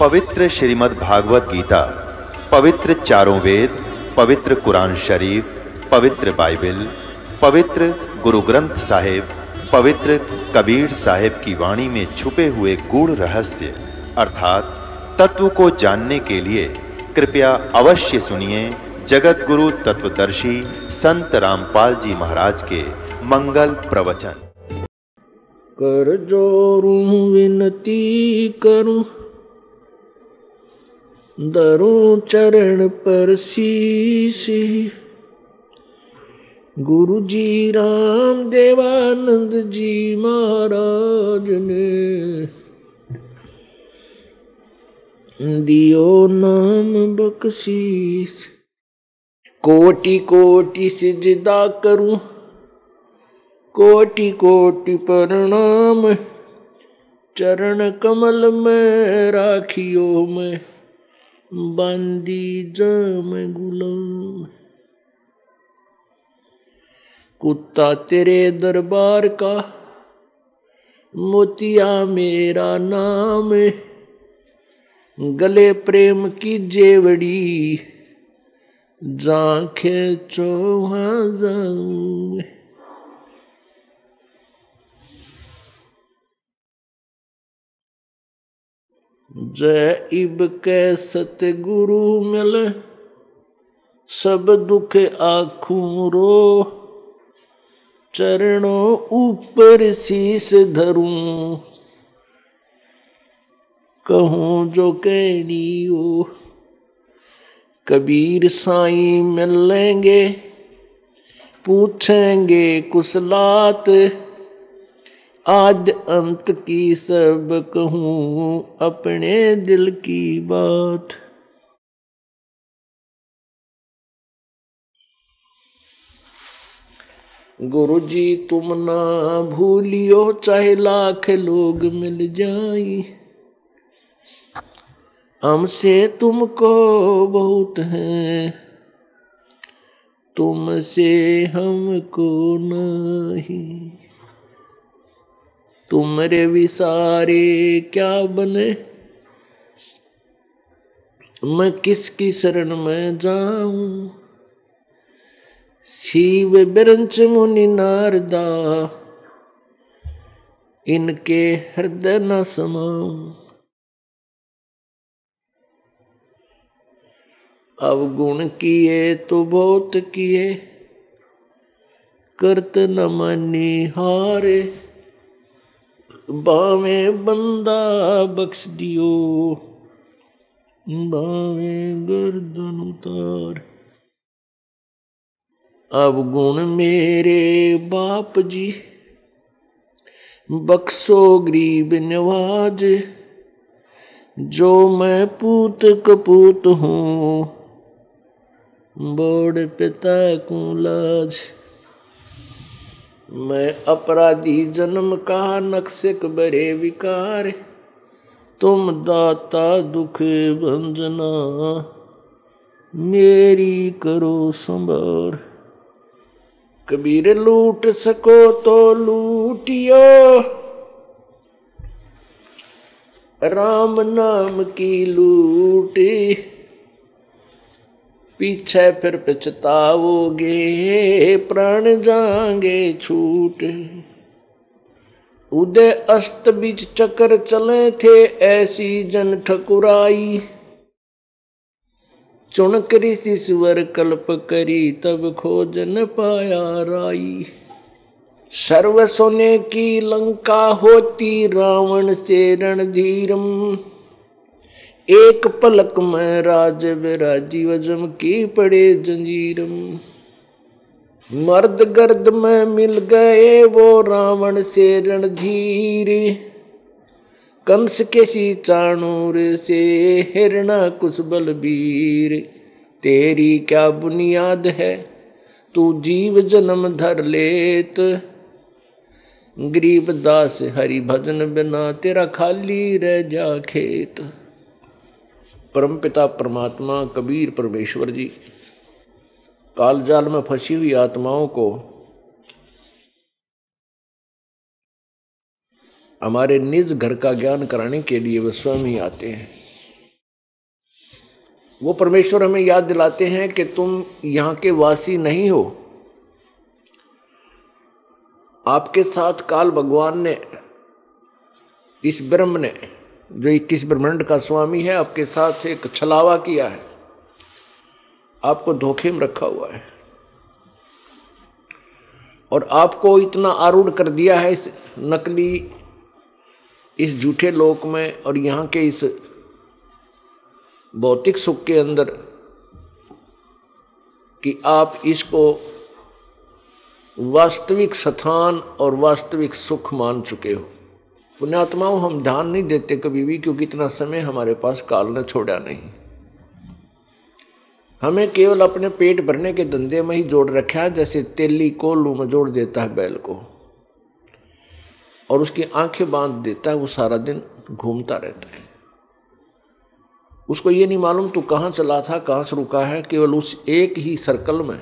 पवित्र श्रीमद् भागवत गीता, पवित्र चारों वेद, पवित्र कुरान शरीफ, पवित्र बाइबल, पवित्र गुरु ग्रंथ साहिब, पवित्र कबीर साहिब की वाणी में छुपे हुए गूढ़ रहस्य, अर्थात तत्व को जानने के लिए कृपया अवश्य सुनिए जगत गुरु तत्वदर्शी संत रामपाल जी महाराज के मंगल प्रवचन। कर जोरू विनती करूँ, दरों चरण पर शीश गुरु जी राम देवानंद जी महाराज ने दियो नाम बख्शीस। कोटि कोटि सिजदा करूँ। कोटि कोटि प्रणाम चरण कमल में राखियो मैं। बांदी जाम गुलाम। कुत्ता तेरे दरबार का। मोतिया मेरा नाम। गले प्रेम की जेवड़ी। जाखे चौहा जय इब के सतगुरु मिल, सब दुख आखू रो। चरणों ऊपर शीस धरूं। कहूँ जो कहनी हो। कबीर साई मिलेंगे पूछेंगे कुशलात आज अंत की सब कहूँ अपने दिल की बात। गुरु जी तुम ना भूलियो, चाहे लाख लोग मिल जाई। हमसे तुमको बहुत है। तुमसे हमको नहीं। तुमरे विसारे क्या बने? मैं किसकी शरण में जाऊँ? शिव बिरंच मुनि नारदा, इनके हृदय न समाऊं। अवगुण किए तो बहुत किए, करत न मनी हारे। बावे बंदा बख्श दियो, बावे गर्दन उतार। अब गुण मेरे बाप जी, बख्शो गरीब नवाज़। जो मैं पूत कपूत हूँ बोड़ पिता को लाज। मैं अपराधी जन्म का नक्सिक बरे विकार। तुम दाता दुख भंजना। मेरी करो संभार। कबीर लूट सको तो लूटियो। राम नाम की लूटी। पीछे फिर पछताओगे प्राण जाएँगे छूट। उदय अस्त बीच चक्कर चले थे, ऐसी जन ठकुराई। चुन करी सिस्वर कल्प करी, तब खोज न पाया राई। सर्व सोने की लंका होती रावण से रणधीरम। एक पलक में राज विराजी, वजम की पड़े जंजीरम मर्द गर्द में मिल गए वो रावण से रणधीर। कंस के सी चाणूर से हिरणा कुछ बलबीर तेरी क्या बुनियाद है? तू जीव जन्म धर लेत। गरीब दास हरि भजन बिना तेरा खाली रह जा खेत। परमपिता परमात्मा कबीर परमेश्वर जी। कालजाल में फंसी हुई आत्माओं को हमारे निज घर का ज्ञान कराने के लिए वे स्वयं ही आते हैं। वो परमेश्वर हमें याद दिलाते हैं कि तुम यहाँ के वासी नहीं हो। आपके साथ काल भगवान ने, इस ब्रह्म ने जो इक्कीस ब्रह्मांड का स्वामी है, आपके साथ एक छलावा किया है। आपको धोखे में रखा हुआ है। और आपको इतना आरूढ़ कर दिया है इस नकली, इस झूठे लोक में और यहाँ के इस भौतिक सुख के अंदर कि आप इसको वास्तविक स्थान और वास्तविक सुख मान चुके हो। पुण्यात्माओं हम ध्यान नहीं देते कभी भी, क्योंकि इतना समय हमारे पास काल ने छोड़ा नहीं। हमें केवल अपने पेट भरने के धंधे में ही जोड़ रखा है, जैसे तेली को लू में जोड़ देता है बैल को। और उसकी आँखें बाँध देता है, वो सारा दिन घूमता रहता है। उसको ये नहीं मालूम तू कहाँ चला था, कहाँ से रुका है, केवल उस एक ही सर्कल में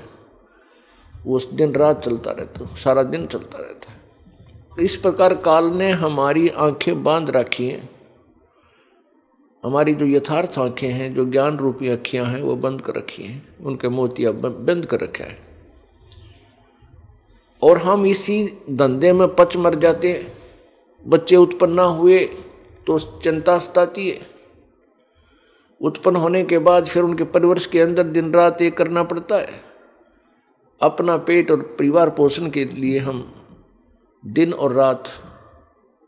वो उस दिन रात चलता रहता, सारा दिन चलता रहता है। इस प्रकार काल ने हमारी आँखें बाँध रखी हैं। हमारी जो यथार्थ आँखें हैं, जो ज्ञान रूपी अखियाँ हैं, वो बंद कर रखी हैं। उनके मोतिया बंद कर रखा है। और हम इसी धंधे में पच मर जाते हैं। बच्चे उत्पन्न ना हुए तो चिंता सताती है। उत्पन्न होने के बाद फिर उनके परिवर्ष के अंदर दिन रात एक करना पड़ता है। अपना पेट और परिवार पोषण के लिए हम दिन और रात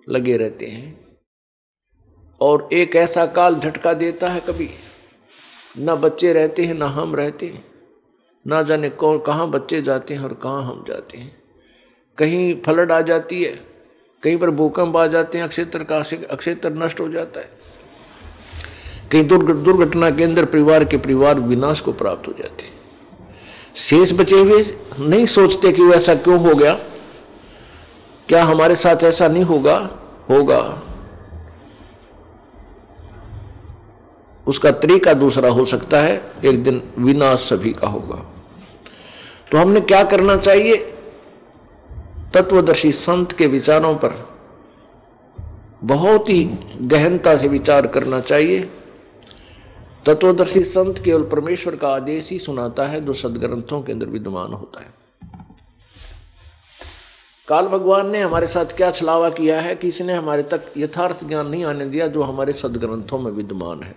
लगे रहते हैं। और एक ऐसा काल झटका देता है कभी। ना बच्चे रहते हैं, ना हम रहते हैं। ना जाने कौन, कहाँ बच्चे जाते हैं और कहाँ हम जाते हैं। कहीं फ्लड आ जाती है, कहीं पर भूकंप आ जाते हैं, अक्षेत्र का अक्षेत्र नष्ट हो जाता है। कहीं दुर्घटना के अंदर परिवार के परिवार विनाश को प्राप्त हो जाते हैं। शेष बचे हुए नहीं सोचते कि वैसा क्यों हो गया। क्या हमारे साथ ऐसा नहीं होगा? होगा। उसका तरीका दूसरा हो सकता है, एक दिन विनाश सभी का होगा। तो हमने क्या करना चाहिए? तत्वदर्शी संत के विचारों पर बहुत ही गहनता से विचार करना चाहिए। तत्वदर्शी संत केवल परमेश्वर का आदेश ही सुनाता है जो सदग्रंथों के अंदर विद्यमान होता है। काल भगवान ने हमारे साथ क्या छलावा किया है कि इसने हमारे तक यथार्थ ज्ञान नहीं आने दिया जो हमारे सदग्रंथों में विद्यमान है।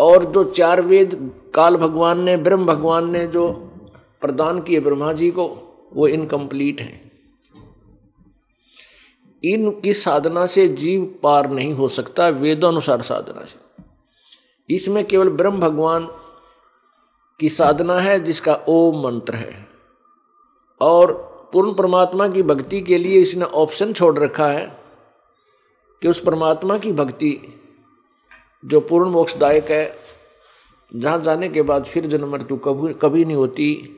और जो चार वेद काल भगवान ने, ब्रह्म भगवान ने जो प्रदान किए ब्रह्मा जी को, वो इनकम्प्लीट हैं। इनकी साधना से जीव पार नहीं हो सकता, वेदानुसार साधना से। इसमें केवल ब्रह्म भगवान की साधना है, जिसका ओम मंत्र है। और पूर्ण परमात्मा की भक्ति के लिए इसने ऑप्शन छोड़ रखा है कि उस परमात्मा की भक्ति जो पूर्ण मोक्षदायक है, जहाँ जाने के बाद फिर जन्म मृत्यु कभी कभी नहीं होती,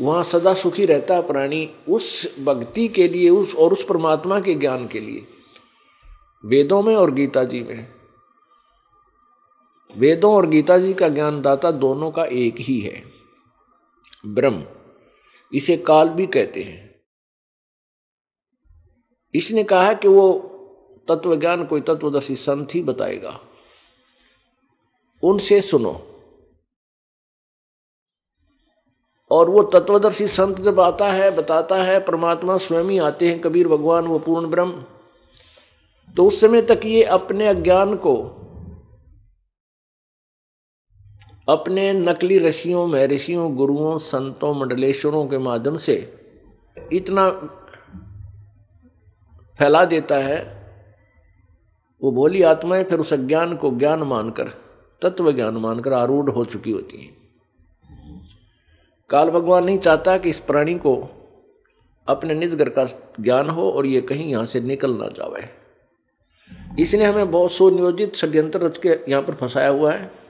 वहाँ सदा सुखी रहता प्राणी, उस भक्ति के लिए, उस और उस परमात्मा के ज्ञान के लिए। वेदों में और गीता जी में वेदों और गीता जी का ज्ञानदाता दोनों का एक ही है। ब्रह्म, इसे काल भी कहते हैं। इसने कहा है कि वो तत्व ज्ञान कोई तत्वदर्शी संत ही बताएगा। उनसे सुनो। और वो तत्वदर्शी संत जब आता है, बताता है, परमात्मा स्वयं ही आते हैं, कबीर, भगवान, वो पूर्ण ब्रह्म तो उस समय तक ये अपने अज्ञान को अपने नकली ऋषियों में, ऋषियों, गुरुओं, संतों, मंडलेश्वरों के माध्यम से इतना फैला देता है, वो भोली आत्माएँ, फिर उस अज्ञान को ज्ञान मानकर, तत्व ज्ञान मानकर आरूढ़ हो चुकी होती है। काल भगवान नहीं चाहता कि इस प्राणी को अपने निज घर का ज्ञान हो और ये कहीं यहाँ से निकल ना जावे। इसने हमें बहुत सुनियोजित षड्यंत्र रच के यहाँ पर फंसाया हुआ है।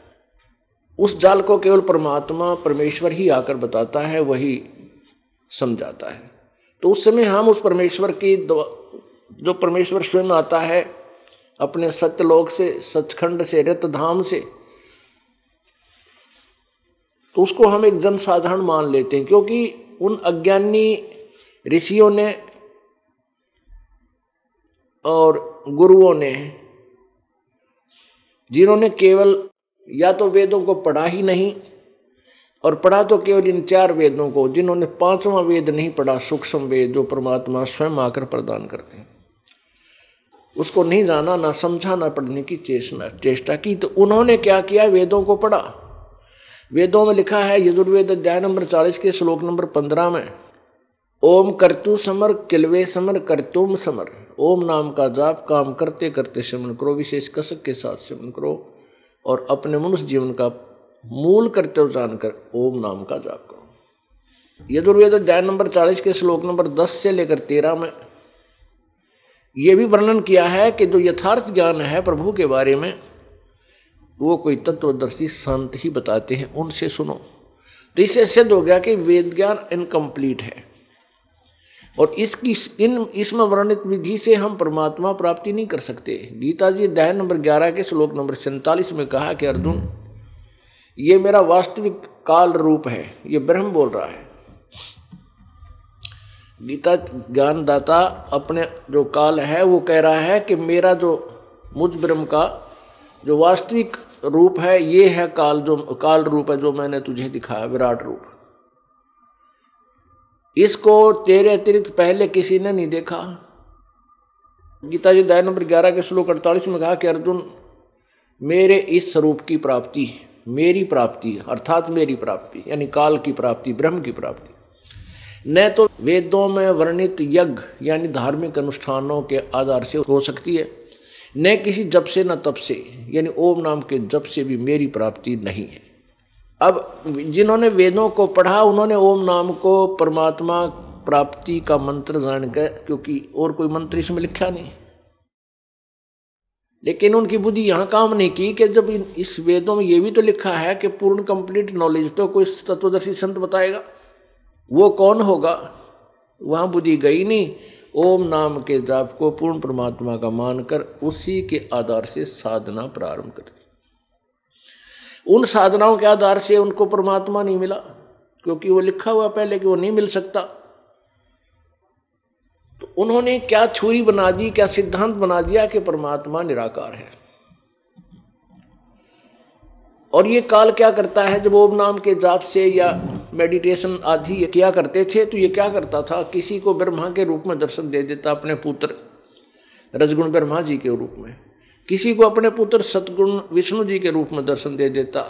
उस जाल को केवल परमात्मा, परमेश्वर ही आकर बताता है, वही समझाता है। तो उस समय हम उस परमेश्वर की जो परमेश्वर स्वयं आता है, अपने सत्यलोक से, सचखंड से रतधाम से तो उसको हम एक जनसाधारण मान लेते हैं, क्योंकि उन अज्ञानी ऋषियों ने और गुरुओं ने, जिन्होंने केवल या तो वेदों को पढ़ा ही नहीं, और पढ़ा तो केवल इन चार वेदों को, जिन्होंने पांचवा वेद नहीं पढ़ा, सूक्ष्म वेद जो परमात्मा स्वयं आकर प्रदान करते हैं। उसको नहीं जाना, ना समझा, ना पढ़ने की चेष्टा चेष्टा की तो उन्होंने क्या किया? वेदों को पढ़ा। वेदों में लिखा है, यजुर्वेद अध्याय नंबर चालीस के श्लोक नंबर पंद्रह में, ओम करतु समर, किलवे समर, करतुम समर। ओम नाम का जाप, काम करते करते श्रमण करो, विशेष कसक के साथ श्रमण करो। और अपने मनुष्य जीवन का मूल कर्तव्य जानकर ओम नाम का जाप करो। यजुर्वेद अध्याय नंबर चालीस के श्लोक नंबर दस से लेकर तेरह में यह भी वर्णन किया है कि जो यथार्थ ज्ञान है प्रभु के बारे में, वो कोई तत्वदर्शी संत ही बताते हैं, उनसे सुनो। तो इससे सिद्ध हो गया कि वेद ज्ञान इनकम्प्लीट है। और इसकी इन इसमें वर्णित विधि से हम परमात्मा प्राप्ति नहीं कर सकते। गीता जी अध्याय नंबर ग्यारह के श्लोक नंबर सैंतालीस में कहा कि, अर्जुन, ये मेरा वास्तविक काल रूप है, ये ब्रह्म बोल रहा है। गीता ज्ञानदाता अपने जो काल है, वो कह रहा है कि मेरा जो मुझ ब्रह्म का जो वास्तविक रूप है, ये है काल जो, काल रूप है जो मैंने तुझे दिखाया, विराट रूप। इसको तेरे अतिरिक्त पहले किसी ने नहीं देखा। गीता जी दया नंबर ग्यारह के श्लोक अड़तालीस में कहा कि, अर्जुन, मेरे इस स्वरूप की प्राप्ति, मेरी प्राप्ति, अर्थात मेरी प्राप्ति, यानी काल की प्राप्ति, ब्रह्म की प्राप्ति, न तो वेदों में वर्णित यज्ञ, यानी धार्मिक अनुष्ठानों के आधार से हो सकती है, न किसी जप से, न तप से, यानी ओम नाम के जप से भी मेरी प्राप्ति नहीं है। अब जिन्होंने वेदों को पढ़ा, उन्होंने ओम नाम को परमात्मा प्राप्ति का मंत्र जान कर क्योंकि और कोई मंत्र इसमें लिखा नहीं। लेकिन उनकी बुद्धि यहाँ काम नहीं की कि जब इस वेदों में ये भी तो लिखा है कि पूर्ण कंप्लीट नॉलेज तो कोई तत्वदर्शी संत बताएगा। वो कौन होगा? वहाँ बुद्धि गई नहीं। ओम नाम के जाप को पूर्ण परमात्मा का मानकर उसी के आधार से साधना प्रारंभ कर दी। उन साधनाओं के आधार से उनको परमात्मा नहीं मिला, क्योंकि वो लिखा हुआ पहले कि वो नहीं मिल सकता। तो उन्होंने क्या छुरी बना दी, क्या सिद्धांत बना दिया कि परमात्मा निराकार है। और ये काल क्या करता है, जब ओम नाम के जाप से या मेडिटेशन आदि किया करते थे तो ये क्या करता था, किसी को ब्रह्मा के रूप में दर्शन दे देता अपने पुत्र, रजगुण ब्रह्मा जी के रूप में। किसी को अपने पुत्र सतगुण विष्णु जी के रूप में दर्शन दे देता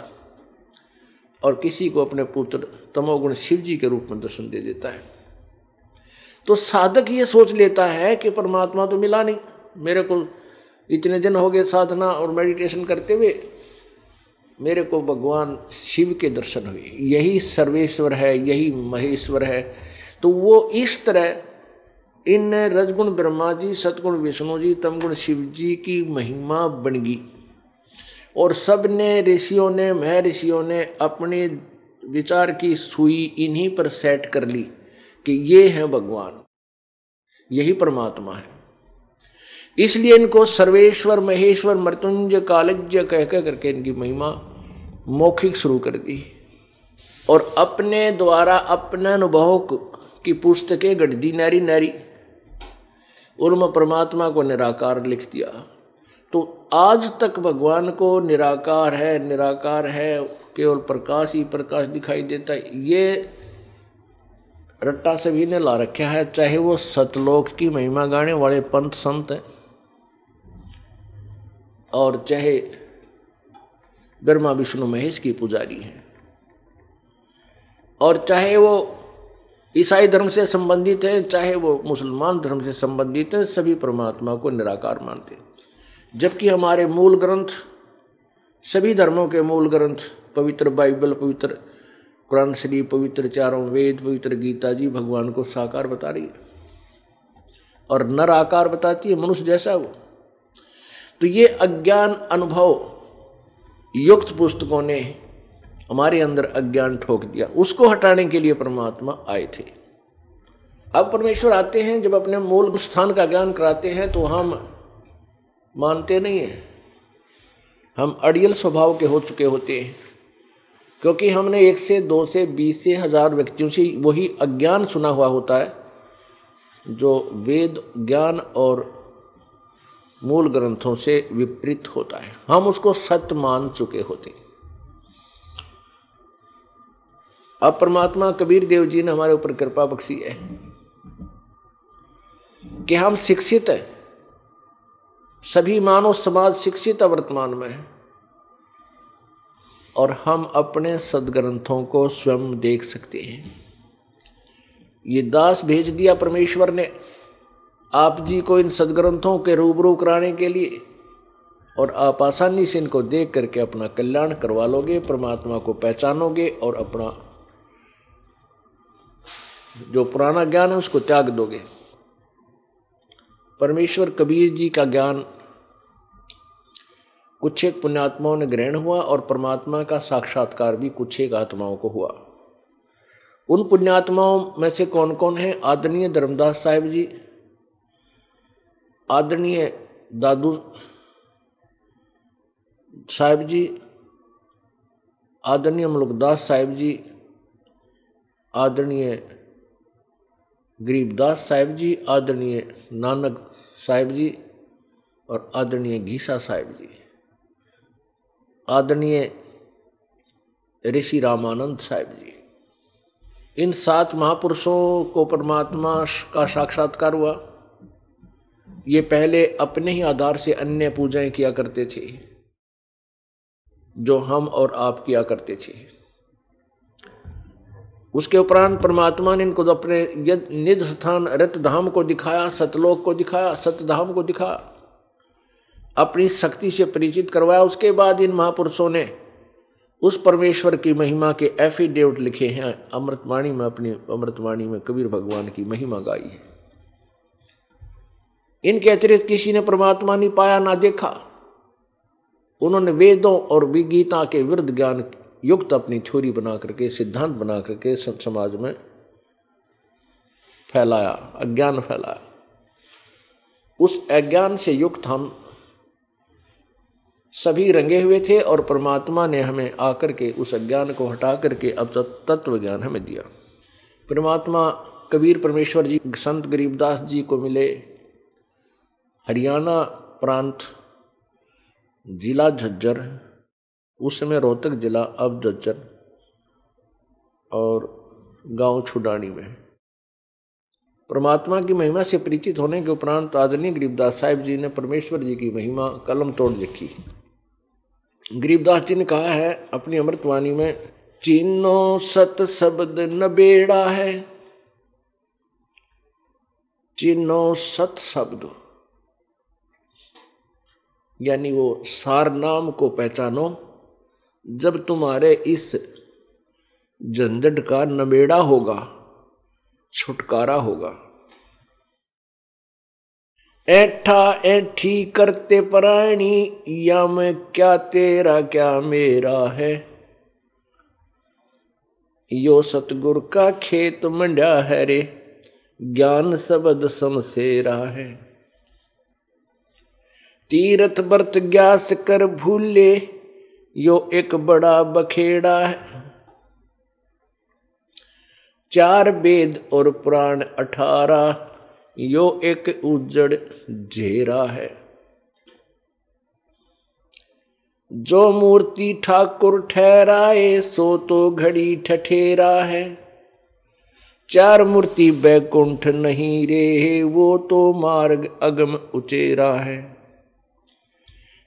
और किसी को अपने पुत्र तमोगुण शिव जी के रूप में दर्शन दे देता है। तो साधक ये सोच लेता है कि परमात्मा तो मिला नहीं। मेरे को इतने दिन हो गए साधना और मेडिटेशन करते हुए, मेरे को भगवान शिव के दर्शन हुए। यही सर्वेश्वर है, यही महेश्वर है। तो वो इस तरह इन रजगुण ब्रह्मा जी, सतगुण विष्णु जी, तमगुण शिव जी की महिमा बन गई। और सबने ऋषियों ने, मह ऋषियों ने अपने विचार की सुई इन्हीं पर सेट कर ली कि ये है भगवान। यही परमात्मा है। इसलिए इनको सर्वेश्वर, महेश्वर, मृत्युंजय, कालज्य कह कह करके इनकी महिमा मौखिक शुरू कर दी। और अपने द्वारा अपने अनुभव की पुस्तकें गढ़ दी। नारी नारी। उनमें परमात्मा को निराकार लिख दिया। तो आज तक भगवान को निराकार है निराकार है, केवल प्रकाश ही प्रकाश दिखाई देता है। ये रट्टा सभी ने ला रखा है, चाहे वो सतलोक की महिमा गाने वाले पंथ संत हैं, और चाहे ब्रह्मा, विष्णु, महेश की पुजारी हैं, और चाहे वो ईसाई धर्म से संबंधित हैं, चाहे वो मुसलमान धर्म से संबंधित हैं, सभी परमात्मा को निराकार मानते हैं। जबकि हमारे मूल ग्रंथ, सभी धर्मों के मूल ग्रंथ, पवित्र बाइबल, पवित्र कुरान शरीफ, पवित्र चारों वेद, पवित्र गीता जी, भगवान को साकार बता रही है और नर आकार बताती है मनुष्य जैसा वो। तो ये अज्ञान अनुभव युक्त पुस्तकों ने हमारे अंदर अज्ञान ठोक दिया। उसको हटाने के लिए परमात्मा आए थे। अब परमेश्वर आते हैं, जब अपने मूल स्थान का ज्ञान कराते हैं तो हम मानते नहीं हैं। हम अड़ियल स्वभाव के हो चुके होते हैं। क्योंकि हमने एक से, दो से, बीस से हज़ार व्यक्तियों से वही अज्ञान सुना हुआ होता है, जो वेद, ज्ञान और मूल ग्रंथों से विपरीत होता है। हम उसको सत्य मान चुके होते हैं। अब परमात्मा कबीर देव जी ने हमारे ऊपर कृपा बख्शी है कि हम शिक्षित हैं। सभी मानव समाज शिक्षित है वर्तमान में। है और हम अपने सदग्रंथों को स्वयं देख सकते हैं। ये दास भेज दिया परमेश्वर ने आप जी को इन सदग्रंथों के रूबरू कराने के लिए। और आप आसानी से इनको देख करके अपना कल्याण करवा लोगे, परमात्मा को पहचानोगे और अपना जो पुराना ज्ञान है, उसको त्याग दोगे। परमेश्वर कबीर जी का ज्ञान, कुछ एक पुण्यात्माओं ने ग्रहण हुआ और परमात्मा का साक्षात्कार भी कुछ एक आत्माओं को हुआ। उन पुण्यात्माओं में से कौन कौन है? आदरणीय धर्मदास साहिब जी, आदरणीय दादू साहेब जी, आदरणीय मुलकदास साहेब जी, आदरणीय गरीबदास साहिब जी, आदरणीय नानक साहिब जी और आदरणीय घीसा साहिब जी। आदरणीय ऋषि रामानंद साहिब जी। इन सात महापुरुषों को परमात्मा का साक्षात्कार हुआ। ये पहले अपने ही आधार से अन्य पूजाएँ किया करते थे, जो हम और आप किया करते थे। उसके उपरांत परमात्मा ने इनको अपने निज स्थान रत धाम को दिखाया, सतलोक को दिखाया, सतधाम को दिखाया। अपनी शक्ति से परिचित करवाया। उसके बाद इन महापुरुषों ने उस परमेश्वर की महिमा के एफिडेविट लिखे हैं। अमृतवाणी में अपनी, अमृतवाणी में कबीर भगवान की महिमा गाई है। इनके अतिरिक्त किसी ने परमात्मा नहीं पाया, ना देखा। उन्होंने वेदों और विगीता के विरुद्ध ज्ञान युक्त अपनी थ्योरी बना करके, सिद्धांत बना करके समाज में फैलाया, अज्ञान फैलाया। उस अज्ञान से युक्त हम सभी रंगे हुए थे और परमात्मा ने हमें आकर के उस अज्ञान को हटा करके अब तत्व ज्ञान हमें दिया। परमात्मा कबीर परमेश्वर जी, संत गरीबदास जी को मिले, हरियाणा प्रांत जिला झज्जर उस समय रोहतक जिला अब झज्जर और गाँव छुडानी में परमात्मा की महिमा से परिचित होने के उपरांत आदरणीय गरीबदास साहिब जी ने परमेश्वर जी की महिमा कलम तोड़ लिखी। गरीबदास जी ने कहा है, अपनी अमृतवाणी में चीनो सत शब्द नबेड़ा है। चीनो सत शब्द। यानी वो सार नाम को पहचानो। जब तुम्हारे इस झंझट का नबेड़ा होगा, छुटकारा होगा। ऐठा ऐठी करते पराणी या मैं क्या तेरा, क्या मेरा है? यो सतगुर का खेत मंडा है रे, ज्ञान शब्द समसेरा है। तीरथ बर्त ग्यास कर भूले यो एक बड़ा बखेड़ा है। चार वेद और पुराण अठारह, यो एक उजड़ झेरा है। जो मूर्ति ठाकुर ठहराए, सो तो घड़ी ठठेरा है। चार मूर्ति बैकुंठ नहीं रे, वो तो मार्ग अगम उचेरा है।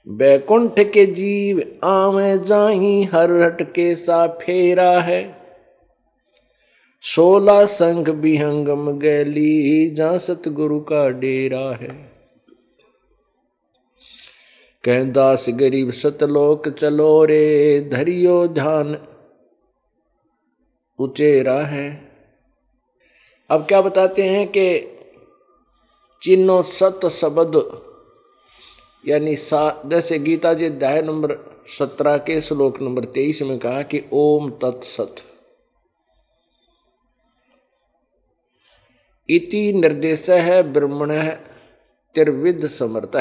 बैकुंठ के जीव आवे जाही, हर हट के सा फेरा है। सोला संघ बिहंगम गैली जा सतगुरु का डेरा है। कहदास गरीब सतलोक चलो रे, धरियो ध्यान उचेरा है। अब क्या बताते हैं कि चिन्हो सत शब्द यानी सा जैसे गीता जी अध्याय नंबर सत्रह के श्लोक नंबर तेईस में कहा कि ओम तत्सत। इति निर्देश है ब्रह्मण त्रिविध समर्थ।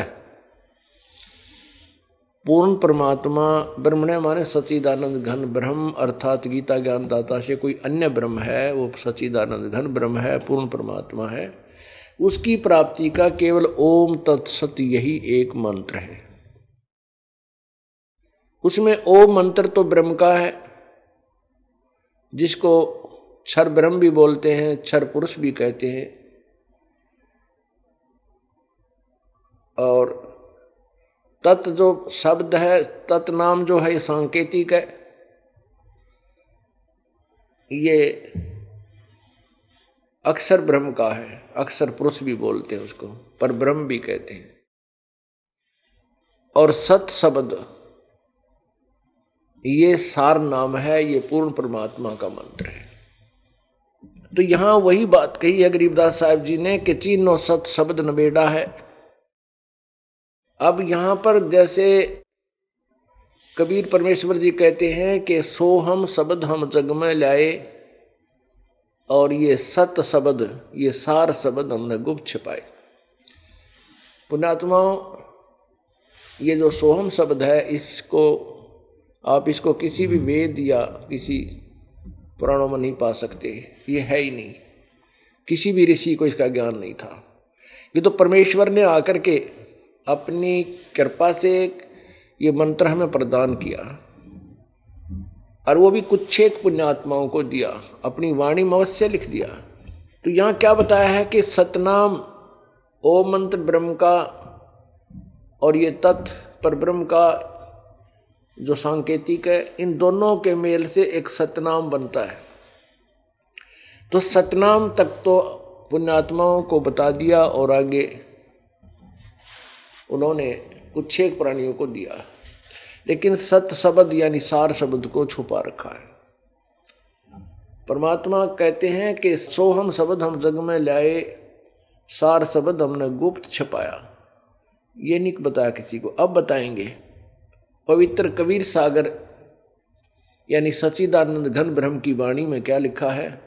पूर्ण परमात्मा, ब्रह्मण माने सचिदानंद घन ब्रह्म, अर्थात गीता ज्ञानदाता से कोई अन्य ब्रह्म है, वो सचिदानंद घन ब्रह्म है, पूर्ण परमात्मा है। उसकी प्राप्ति का केवल ओम तत्सत यही एक मंत्र है। उसमें ओम मंत्र तो ब्रह्म का है, जिसको क्षर ब्रह्म भी बोलते हैं क्षर पुरुष भी कहते हैं। और तत् जो शब्द है, तत् नाम जो है सांकेतिक है। ये अक्षर ब्रह्म का है, अक्सर पुरुष भी बोलते हैं उसको, पर ब्रह्म भी कहते हैं। और सत शब्द, ये सार नाम है, ये पूर्ण परमात्मा का मंत्र है। तो यहाँ वही बात कही है गरीबदास साहब जी ने कि चीनो सत शब्द नबेड़ा है। अब यहाँ पर जैसे कबीर परमेश्वर जी कहते हैं कि सो हम शब्द हम जग में लाए और ये सत शब्द, ये सार शब्द हमने गुप्त छिपाए। पुणात्माओं ये जो सोहम शब्द है, इसको, आप इसको किसी भी वेद या किसी पुराणों में नहीं पा सकते। ये है ही नहीं। किसी भी ऋषि को इसका ज्ञान नहीं था। ये तो परमेश्वर ने आकर के अपनी कृपा से ये मंत्र हमें प्रदान किया। और वो भी कुछ एक पुण्यात्माओं को दिया, अपनी वाणी में अवश्य लिख दिया। तो यहाँ क्या बताया है कि सतनाम ओ मंत्र ब्रह्म का और ये तत्व पर ब्रह्म का जो सांकेतिक है, इन दोनों के मेल से एक सतनाम बनता है। तो सतनाम तक तो पुण्यात्माओं को बता दिया और आगे उन्होंने कुछ एक प्राणियों को दिया। लेकिन सत शब्द यानी सार शब्द को छुपा रखा है। परमात्मा कहते हैं कि सोहम शब्द हम जग में लाए, सार शब्द हमने गुप्त छपाया। ये नहीं बताया किसी को। अब बताएँगे, पवित्र कबीर सागर यानी सचिदानंद घन ब्रह्म की वाणी में क्या लिखा है?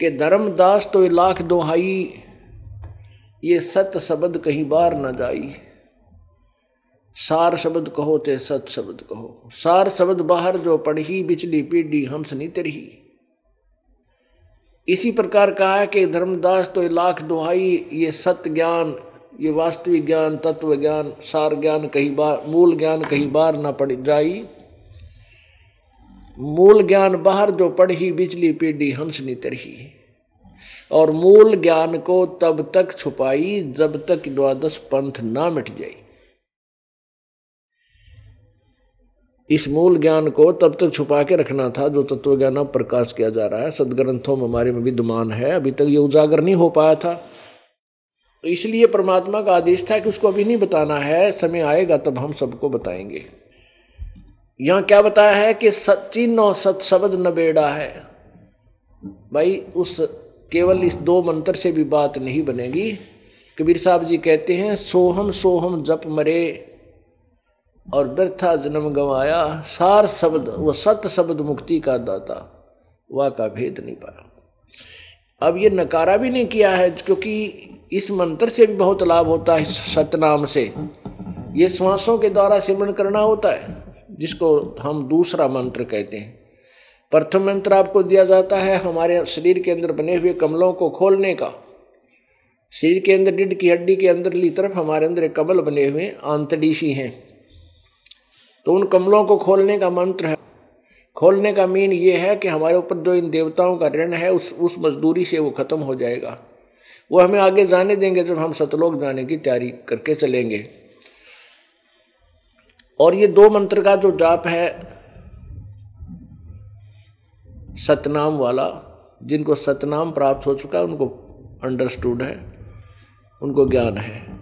कि धर्मदास तो लाख दोहाई, ये सत शब्द कहीं बार न जाई। सार शब्द कहो ते सत शब्द कहो। सार शब्द बाहर जो पढ़ी, बिचली पीढ़ी, हंस नहीं तरही इसी प्रकार कहा है कि धर्मदास तो लाख दुहाई, ये सत्य ज्ञान, ये वास्तविक ज्ञान, तत्व ज्ञान, सार ज्ञान कहीं बार, मूल ज्ञान कहीं बार ना पड़ जाई। मूल ज्ञान बाहर जो पढ़ी बिजली पीढ़ी, हंस नहीं तरही और मूल ज्ञान को तब तक छुपाई जब तक द्वादश पंथ ना मिट जाए इस मूल ज्ञान को तब तक छुपा के रखना था जो तत्व ज्ञान अब प्रकाश किया जा रहा है। सदग्रंथों में हमारे में विद्यमान है। अभी तक ये उजागर नहीं हो पाया था। तो इसलिए परमात्मा का आदेश था कि उसको अभी नहीं बताना है। समय आएगा, तब हम सबको बताएँगे। यहाँ क्या बताया है कि सचिन्ह सत शब्द न बेड़ा है। भाई, उस केवल इस दो मंत्र से भी बात नहीं बनेगी। कबीर साहब जी कहते हैं, सोहम सोहम जप मरे। और व्यर्था जन्म गंवाया। सार शब्द, वो सत शब्द मुक्ति का दाता। वह का भेद नहीं पाया। अब ये नकारा भी नहीं किया है, क्योंकि इस मंत्र से भी बहुत लाभ होता है सतनाम से। ये श्वासों के द्वारा सिमरण करना होता है, जिसको हम दूसरा मंत्र कहते हैं। प्रथम मंत्र आपको दिया जाता है, हमारे शरीर के अंदर बने हुए कमलों को खोलने का। शरीर के अंदर डिड की हड्डी के अंदरली तरफ़ हमारे अंदर एक कमल बने हुए, आंतडीसी हैं। तो उन कमलों को खोलने का मंत्र है। खोलने का मीन ये है कि हमारे ऊपर जो इन देवताओं का ऋण है, उस उस मजदूरी से वो खत्म हो जाएगा। वो हमें आगे जाने देंगे जब हम सतलोक जाने की तैयारी करके चलेंगे। और ये दो मंत्र का जो जाप है, सतनाम वाला, जिनको सतनाम प्राप्त हो चुका है, उनको अंडरस्टूड है, उनको ज्ञान है।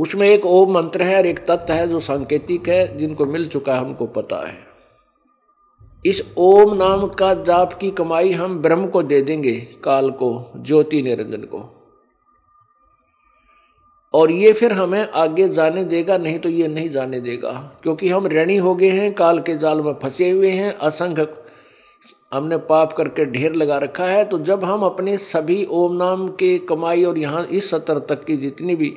उसमें एक ओम मंत्र है और एक तत्व है जो सांकेतिक है, जिनको मिल चुका है, हमको पता है। इस ओम नाम का जाप की कमाई हम ब्रह्म को दे देंगे, काल को, ज्योति निरंजन को। और ये फिर हमें आगे जाने देगा, नहीं तो ये नहीं जाने देगा, क्योंकि हम ऋणी हो गए हैं, काल के जाल में फंसे हुए हैं असंख्य हमने पाप करके ढेर लगा रखा है तो जब हम अपने सभी ओम नाम के कमाई और यहाँ इस सत्र तक की जितनी भी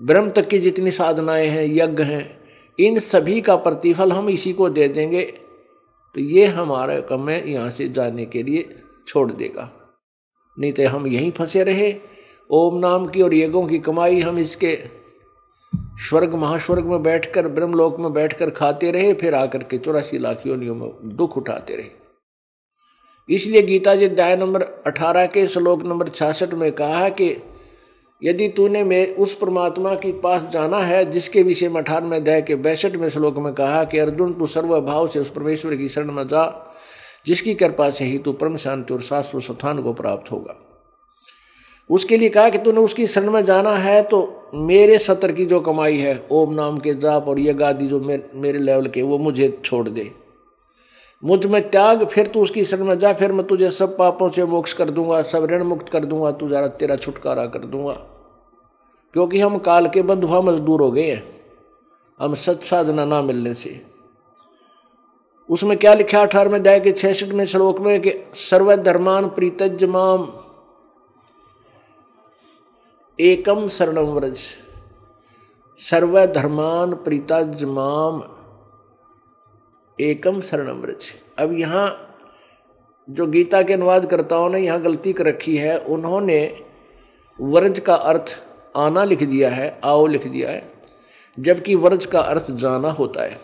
ब्रह्म तक की जितनी साधनाएँ हैं, यज्ञ हैं, इन सभी का प्रतिफल हम इसी को दे देंगे। तो ये हमारा कम है, यहाँ से जाने के लिए छोड़ देगा। नहीं तो हम यहीं फंसे रहे। ओम नाम की और यज्ञों की कमाई हम इसके स्वर्ग, महास्वर्ग में बैठकर, ब्रह्मलोक में बैठकर खाते रहे, फिर आकर के चौरासी लाख योनियों में दुख उठाते रहे। इसलिए गीता जी अध्याय नंबर अठारह के श्लोक नंबर छियासठ में कहा है कि यदि तूने मेरे उस परमात्मा के पास जाना है, जिसके विषय में अठारहवें अध्याय के बैसठ में श्लोक में कहा कि, अर्जुन, तू सर्वभाव से उस परमेश्वर की शरण में जा, जिसकी कृपा से ही तू परम शांति और शाश्वत स्थान को प्राप्त होगा। उसके लिए कहा कि, तूने उसकी शरण में जाना है तो मेरे सत्र की जो कमाई है, ओम नाम के जाप और ये गादी जो मेरे लेवल के, वो मुझे छोड़ दे। मुझमें त्याग, फिर तू उसकी शरण में जा, फिर मैं तुझे सब पापों से मोक्ष कर दूँगा, सब ऋण मुक्त कर दूँगा, तू जरा तेरा छुटकारा कर दूँगा। क्योंकि हम काल के बंधुआ मजदूर हो गए हैं। हम सच साधना ना मिलने से। उसमें क्या लिखा अठारहवें अध्याय के छसठ में श्लोक में कि सर्वधर्मान प्रीतज माम एकम शरणम व्रज। सर्वधर्मान प्रीतज माम एकम शरणम व्रज। अब यहाँ जो गीता के अनुवाद करताओं ने यहाँ गलती कर रखी है, उन्होंने व्रज का अर्थ आना लिख दिया है, आओ लिख दिया है, जबकि वर्ज का अर्थ जाना होता है।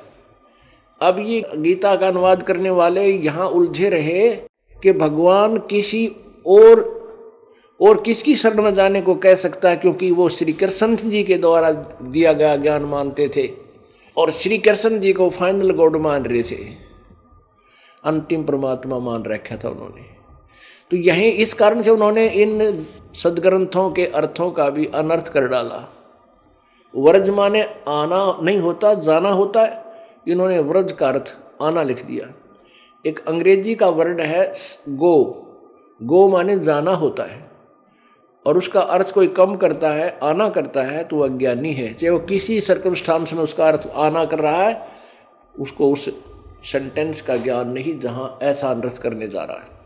अब ये गीता का अनुवाद करने वाले यहाँ उलझे रहे कि भगवान किसी और और किसकी शरण में जाने को कह सकता है, क्योंकि वो श्री कृष्ण जी के द्वारा दिया गया ज्ञान मानते थे और श्री कृष्ण जी को फाइनल गॉड मान रहे थे। अंतिम परमात्मा मान रखा था उन्होंने। तो यही इस कारण से उन्होंने इन सदग्रंथों के अर्थों का भी अनर्थ कर डाला। व्रज माने आना नहीं होता, जाना होता है। इन्होंने व्रज का अर्थ आना लिख दिया। एक अंग्रेज़ी का वर्ड है गो। गो माने जाना होता है। और उसका अर्थ कोई कम करता है, आना करता है तो वह अज्ञानी है। चाहे वो किसी सर्कमस्टांस में उसका अर्थ आना कर रहा है, उसको उस सेंटेंस का ज्ञान नहीं, जहाँ ऐसा अनर्थ करने जा रहा है।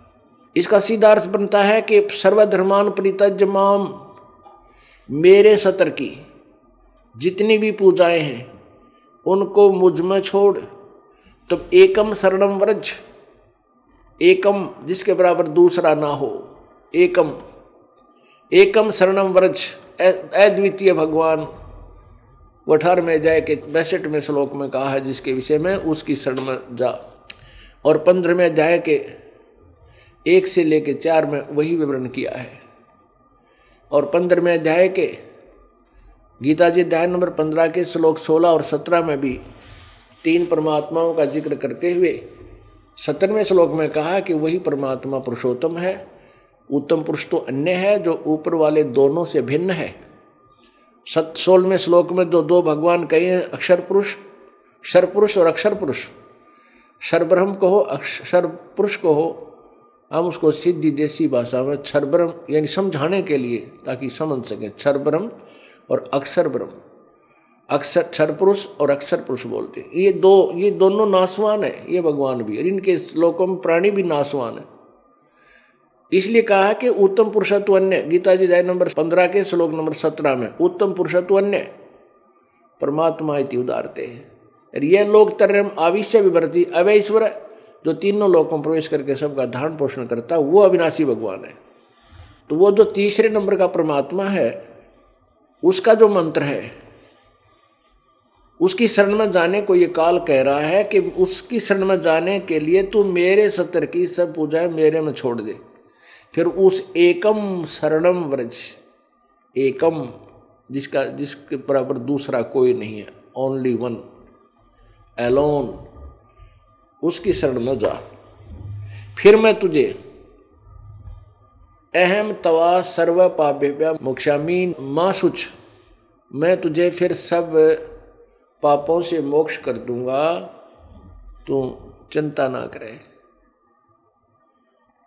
इसका सीधा अर्थ बनता है कि सर्वधर्मान परितज माम, मेरे सतर की, जितनी भी पूजाएँ हैं, उनको मुझमें छोड़ तो एकम शरणम व्रज, एकम जिसके बराबर दूसरा ना हो, एकम एकम शरणम व्रज अद्वितीय भगवान वठार में जाए के बैसठ में श्लोक में कहा है, जिसके विषय में उसकी शरण में जा, और पंद्रह में अध्याय के एक से लेके चार में वही विवरण किया है। और पंद्रहवें अध्याय के गीता जी अध्याय नंबर पंद्रह के श्लोक सोलह और सत्रह में भी तीन परमात्माओं का ज़िक्र करते हुए सत्रहवें श्लोक में कहा कि वही परमात्मा पुरुषोत्तम है, उत्तम पुरुष तो अन्य है जो ऊपर वाले दोनों से भिन्न है। सत सोलहवें श्लोक में जो दो भगवान कहे हैं अक्षर पुरुष, शर पुरुष और अक्षर पुरुष। शरब्रह्म को हो अक्षर पुरुष को हो हम उसको सिद्धि देसी भाषा में छरब्रह्म, यानी समझाने के लिए, ताकि समझ सकें। छरब्रह्म और अक्षर ब्रह्म अक्षर क्षर पुरुष और अक्षर पुरुष बोलते हैं। ये दो, ये दोनों नासवान है, ये भगवान भी और इनके श्लोकों में प्राणी भी नासवान है। इसलिए कहा कि उत्तम पुरुषत्व अन्य गीता जी नंबर पंद्रह के श्लोक नंबर सत्रह में, उत्तम पुरुषत्व अन्य परमात्मा इति उदारते हैं। ये लोग तरम आविश्य विभरती, अवैश्वर जो तीनों लोगों प्रवेश करके सबका धारण पोषण करता है, वो अविनाशी भगवान है। तो वो जो तीसरे नंबर का परमात्मा है, उसका जो मंत्र है, उसकी शरण में जाने को ये काल कह रहा है कि उसकी शरण में जाने के लिए तू मेरे सत्र की सब पूजाएँ मेरे में छोड़ दे। फिर उस एकम शरणम व्रज, एकम, जिसका, जिसके बराबर दूसरा कोई नहीं है ओनली वन एलोन उसकी शरण में जा। फिर मैं तुझे अहम तवा सर्व पापे मोक्षामीन माँ सुच मैं तुझे फिर सब पापों से मोक्ष कर दूँगा। तू चिंता ना करे।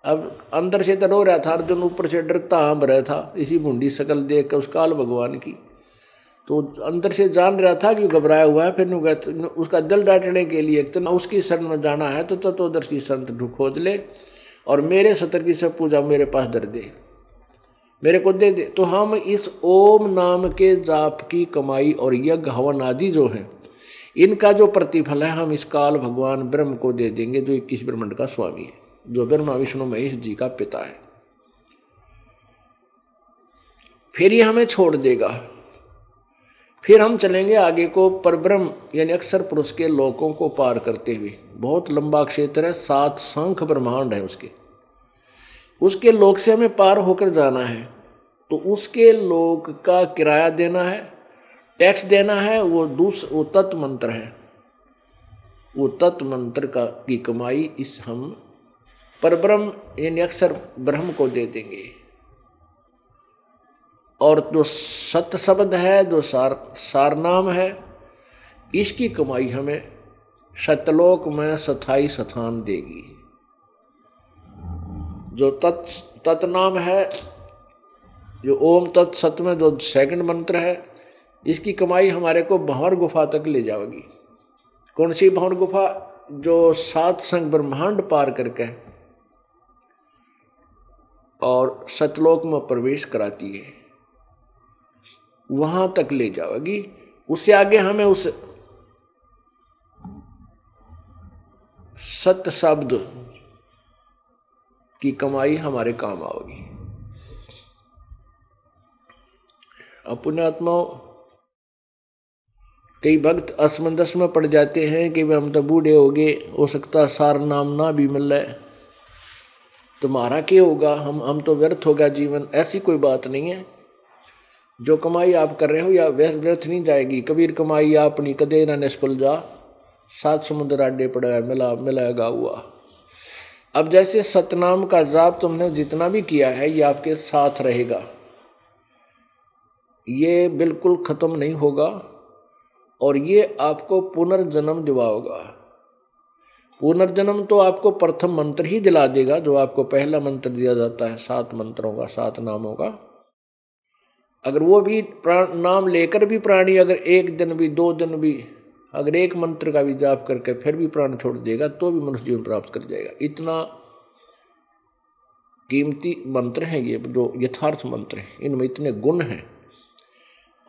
अब अंदर से तो रो रहा था, अर्जुन ऊपर से डरता हम रहा था। इसी बूंदी शकल देख कर उस काल भगवान की तो अंदर से जान रहा था कि घबराया हुआ है, फिर उसका दिल डांटने के लिए तो उसकी शरण में जाना है तो तत्वदर्शी संत खोज ले और मेरे सतर की सब पूजा मेरे पास दर दे, मेरे को दे दे। तो हम इस ओम नाम के जाप की कमाई और यज्ञ हवन आदि जो है, इनका जो प्रतिफल है, हम इस काल भगवान ब्रह्म को दे देंगे, जो इक्कीस ब्रह्मंड का स्वामी है, जो ब्रह्मा विष्णु महेश जी का पिता है। फिर ये हमें छोड़ देगा। फिर हम चलेंगे आगे को परब्रह्म, यानी अक्षर पुरुष के लोकों को पार करते हुए। बहुत लंबा क्षेत्र है, सात शंख ब्रह्मांड है उसके। उसके लोक से हमें पार होकर जाना है। तो उसके लोक का किराया देना है, टैक्स देना है, वो दूस, वो तत्व मंत्र है। वो तत्व मंत्र का की कमाई इस हम परब्रह्म, यानी अक्षर ब्रह्म को दे देंगे। और जो सत्य शब्द है, जो सार सार नाम है, इसकी कमाई हमें सतलोक में सथाई स्थान देगी। जो तत् तत्नाम है, जो ओम तत् सत्य में जो सेकंड मंत्र है, इसकी कमाई हमारे को भंवर गुफा तक ले जाएगी। कौन सी भंवर गुफा? जो सात संग ब्रह्मांड पार करके और सतलोक में प्रवेश कराती है। वहाँ तक ले जाओगी। उससे आगे हमें उस सत्य शब्द की कमाई हमारे काम आओगी। आत्माओं कई भक्त असमंजस में पड़ जाते हैं कि हम तो बूढ़े हो गए, हो सकता सार नाम ना भी मिल रहा है। तुम्हारा क्या होगा? हम हम तो व्यर्थ होगा जीवन। ऐसी कोई बात नहीं है। जो कमाई आप कर रहे हो या व्यर्थ नहीं जाएगी। कबीर कमाई अपनी कदे ना निष्फल जा। सात समुद्र आडे पड़ा मिला मिलाएगा हुआ। अब जैसे सतनाम का जाप तुमने जितना भी किया है, ये आपके साथ रहेगा। ये बिल्कुल खत्म नहीं होगा और ये आपको पुनर्जन्म दिलाओगा पुनर्जन्म तो आपको प्रथम मंत्र ही दिला देगा, जो आपको पहला मंत्र दिया जाता है, सात मंत्रों का, सात नामों का। अगर वो भी प्राण, नाम लेकर भी प्राणी अगर एक दिन भी, दो दिन भी, अगर एक मंत्र का भी जाप करके फिर भी प्राण छोड़ देगा तो भी मनुष्य जीवन प्राप्त कर जाएगा। इतना कीमती मंत्र हैं ये, जो यथार्थ मंत्र हैं। इनमें इतने गुण हैं।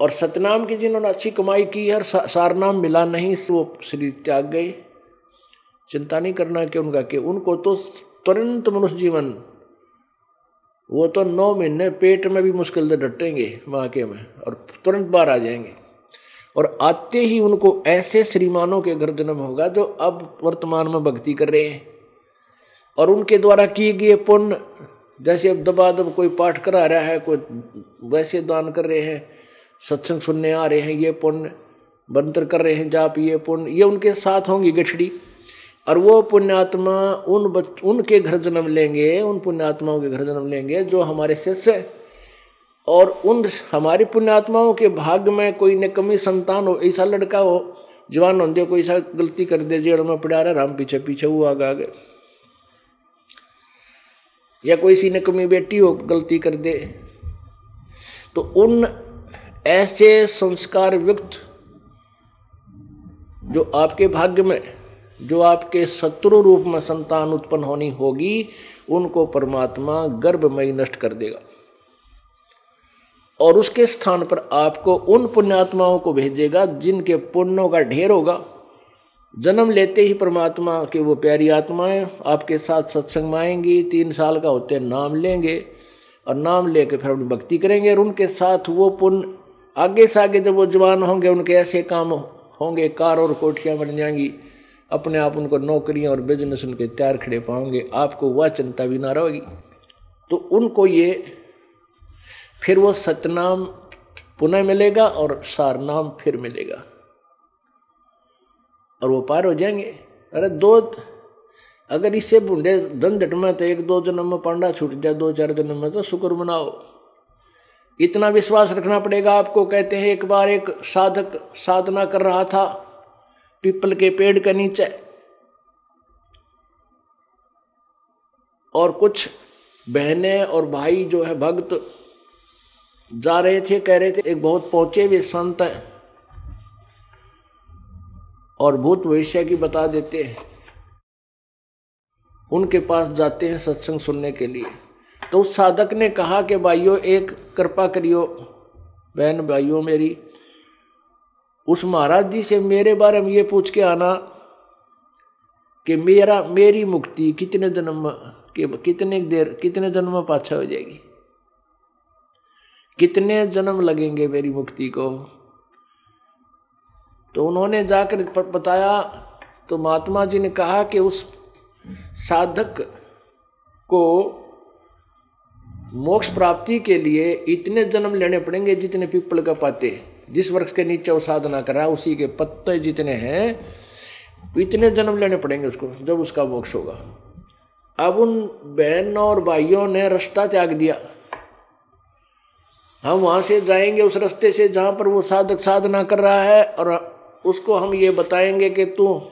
और सतनाम की जिन्होंने अच्छी कमाई की है सारनाम मिला नहीं, वो शरीर त्याग गए। चिंता नहीं करना कि उनका, कि उनको तो तुरंत मनुष्य जीवन वो तो नौ महीने पेट में भी मुश्किल से डटेंगे माँ के में, और तुरंत बाहर आ जाएँगे। और आते ही उनको ऐसे श्रीमानों के घर जन्म होगा जो अब वर्तमान में भक्ति कर रहे हैं। और उनके द्वारा किए गए पुण्य, जैसे अब दबा दब कोई पाठ करा रहा है, कोई वैसे दान कर रहे हैं, सत्संग सुनने आ रहे हैं, ये पुण्य, मंत्र कर रहे हैं, जाप, ये पुण्य, ये उनके साथ होंगी गठड़ी। और वो पुण्यात्मा उन बच, उनके घर जन्म लेंगे, उन पुण्यात्माओं के घर जन्म लेंगे जो हमारे शिष्य और उन हमारी पुण्यात्माओं के भाग्य में कोई निकमी संतान हो, ऐसा लड़का हो, जवान होंगे कोई ऐसा गलती कर दे जेड़ में पड़ा रहा, राम पीछे पीछे वो आगे आगे। या कोई सी निकमी बेटी हो, गलती कर दे। तो उन ऐसे संस्कार युक्त जो आपके भाग्य में जो आपके शत्रु रूप में संतान उत्पन्न होनी होगी, उनको परमात्मा गर्भमयी नष्ट कर देगा। और उसके स्थान पर आपको उन पुण्यात्माओं को भेजेगा, जिनके पुण्यों का ढेर होगा। जन्म लेते ही परमात्मा के वो प्यारी आत्माएँ आपके साथ सत्संग में आएँगी, तीन साल का होते नाम लेंगे। और नाम लेके फिर अपनी भक्ति करेंगे, और उनके साथ वो पुण्य, आगे से आगे जब वो जवान होंगे, उनके ऐसे काम होंगे, कार और कोठियाँ बन जाएँगी। अपने आप उनको नौकरियाँ और बिज़नेस उनके तैयार खड़े पाओगे, आपको वह चिंता भी ना रहेगी। तो उनको ये फिर वो सतनाम पुनः मिलेगा और सारनाम फिर मिलेगा। और वो पार हो जाएँगे। अरे दो, अगर इससे बूढ़े झंझट में तो एक दो जन्म में पांडा छूट जाए, दो चार जन्म में तो शुक्र मनाओ। इतना विश्वास रखना पड़ेगा आपको, कहते हैं एक बार एक साधक साधना कर रहा था पीपल के पेड़ के नीचे। और कुछ बहनें और भाई जो है भक्त जा रहे थे, कह रहे थे, एक बहुत पहुँचे हुए संत है। और भूत भविष्य की बता देते हैं। उनके पास जाते हैं सत्संग सुनने के लिए। तो उस साधक ने कहा कि, भाइयों, एक कृपा करियो, बहन भाइयों मेरी उस महाराज जी से मेरे बारे में ये पूछ के आना कि मेरा, मेरी मुक्ति कितने जन्म, के कितने देर, कितने जन्म पाछा हो जाएगी? कितने जन्म लगेंगे मेरी मुक्ति को? तो उन्होंने जाकर बताया तो महात्मा जी ने कहा कि उस साधक को मोक्ष प्राप्ति के लिए इतने जन्म लेने पड़ेंगे जितने पीपल का पाते जिस वृक्ष के नीचे वो साधना कर रहा है, उसी के पत्ते जितने हैं, इतने जन्म लेने पड़ेंगे उसको, जब उसका मोक्ष होगा। अब उन बहनों और भाइयों ने रास्ता त्याग दिया। हम वहाँ से जाएँगे, उस रास्ते से जहाँ पर वो साधक साधना कर रहा है, और उसको हम ये बताएँगे कि तू,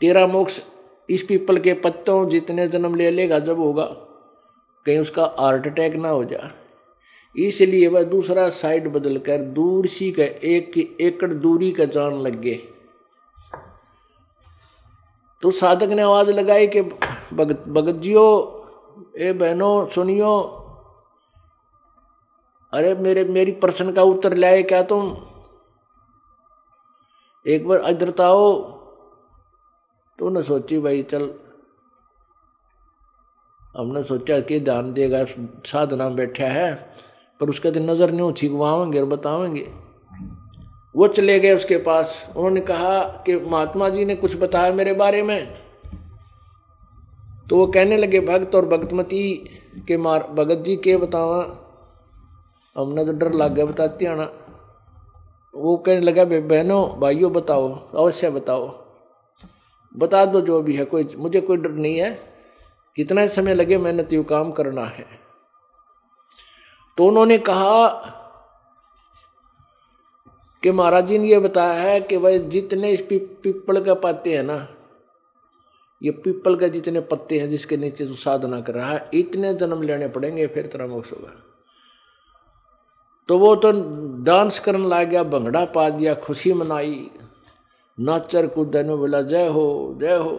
तेरा मोक्ष इस पीपल के पत्तों जितने जन्म ले लेगा, जब होगा, कहीं उसका हार्ट अटैक ना हो जाए। इसलिए वह दूसरा साइड बदल कर दूर सी का एक एकड़ दूरी का जान लग गए। तो साधक ने आवाज़ लगाई कि भगत भगत जियो, ए बहनों, सुनियो। अरे मेरे, मेरी प्रश्न का उत्तर लाए क्या तुम? एक बार आओ तो न सोची भाई, चल। हमने सोचा कि ध्यान देगा, साधना बैठा है। पर उसका तो नज़र नहीं छिगवाएँगे और बतावेंगे। वो चले गए उसके पास। उन्होंने कहा कि महात्मा जी ने कुछ बताया मेरे बारे में? तो वो कहने लगे, भक्त और भगतमती के मार, भगत जी के बतावा। हमने तो डर लग गया बताती आना। वो कहने लगा बहनों, भाइयों, बताओ, अवश्य बताओ। बता दो जो भी है, कोई, मुझे कोई डर नहीं है। कितना समय लगे, मेहनत, यू काम करना है। तो उन्होंने कहा कि महाराज जी ने यह बताया है कि भाई जितने इस पीपल का पत्ते हैं ना, ये पीपल के जितने पत्ते हैं जिसके नीचे जो साधना कर रहा है, इतने जन्म लेने पड़ेंगे, फिर तेरा मोक्ष होगा। तो वो तो डांस करने लग गया, भंगड़ा पा दिया, खुशी मनाई, नाचर कूदन में बोला, जय हो जय हो।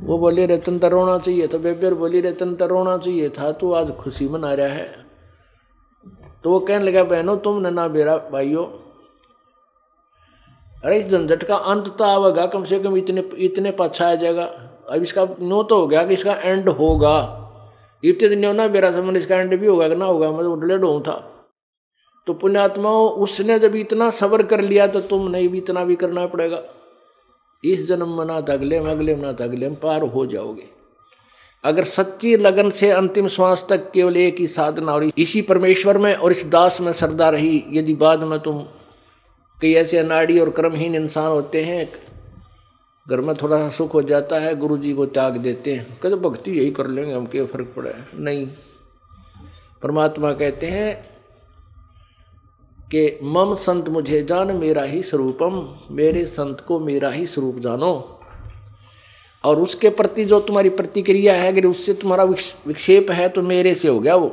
वो बोले, रतन तरोना चाहिए था, बेबेर बोली, रतन तरोना चाहिए था तो आज खुशी मना रहा है। तो वो कहने लगा, बहनों तुमने ना बेरा भाइयों, अरे, इस झंझट का अंत तो आवेगा, कम से कम इतने इतने पाछा आ जाएगा। अब इसका नो तो हो गया कि इसका एंड होगा। इतने दिन ना मेरा समझ इसका एंड भी होगा कि ना होगा, मैं तो डलेड हूँ था। तो पुण्यात्माओं, उसने जब इतना सबर कर लिया तो तुम नहीं भी इतना भी करना पड़ेगा। इस जन्म में ना अगले में अगले में ना अगले में पार हो जाओगे। अगर सच्ची लगन से अंतिम श्वास तक केवल एक ही साधना और इसी परमेश्वर में और इस दास में श्रद्धा रही, यदि बाद में तुम कई ऐसे अनाड़ी और क्रमहीन इंसान होते हैं, घर में थोड़ा सा सुख हो जाता है गुरु जी को त्याग देते हैं। कहते भक्ति यही कर लेंगे हम क्या फ़र्क पड़ा नहीं। परमात्मा कहते हैं कि मम संत मुझे जान, मेरा ही स्वरूपम। मेरे संत को मेरा ही स्वरूप जानो। और उसके प्रति जो तुम्हारी प्रतिक्रिया है, अगर उससे तुम्हारा विक्षेप है तो मेरे से हो गया वो।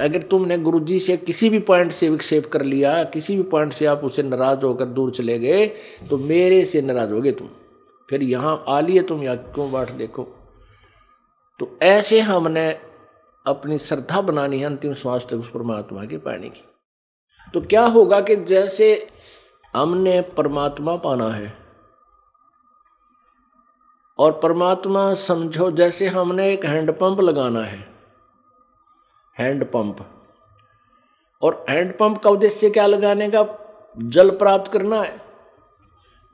अगर तुमने गुरु जी से किसी भी पॉइंट से विक्षेप कर लिया, किसी भी पॉइंट से आप उसे नाराज़ होकर दूर चले गए तो मेरे से नाराज़ हो गए तुम। फिर यहाँ आ लिए तुम यहाँ क्यों बाट देखो? तो ऐसे हमने अपनी श्रद्धा बनानी है, अंतिम श्वास तक उस परमात्मा के पाने की। तो क्या होगा कि जैसे हमने परमात्मा पाना है और परमात्मा समझो, जैसे हमने एक हैंडपंप लगाना है। हैंडपंप और हैंडपंप का उद्देश्य क्या लगाने का? जल प्राप्त करना है।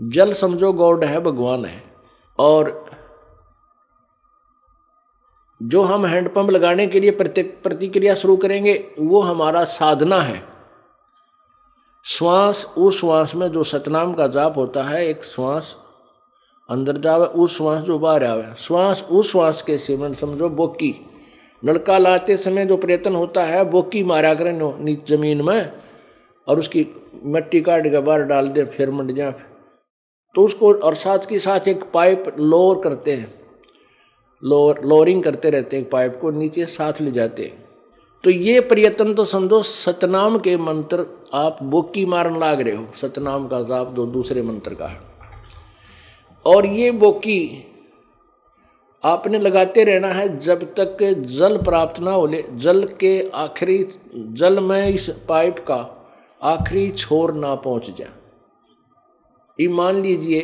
जल समझो, गॉड है, भगवान है। और जो हम हैंडपंप लगाने के लिए प्रतिक्रिया शुरू करेंगे, वो हमारा साधना है। श्वास, उस श्वास में जो सतनाम का जाप होता है, एक श्वास अंदर जावे, उस श्वास जो बाहर आवे। श्वास, उस श्वास के सेवन समझो, बोकी। नलका लाते समय जो प्रयत्न होता है, बोकी मारा करें ज़मीन में, और उसकी मिट्टी काट के बाहर डाल दे, फिर मंड जाए तो उसको, और साथ के साथ एक पाइप लोअर करते हैं। लोअर, लोअरिंग करते रहते हैं पाइप को, नीचे साथ ले जाते हैं। तो ये प्रयत्न तो समझो, सतनाम के मंत्र आप बोकी मारन लाग रहे हो। सतनाम का जाप दो, दूसरे मंत्र का है। और ये बोकी आपने लगाते रहना है जब तक जल प्राप्त ना हो ले जल के आखिरी, जल में इस पाइप का आखिरी छोर ना पहुँच जाए। ये मान लीजिए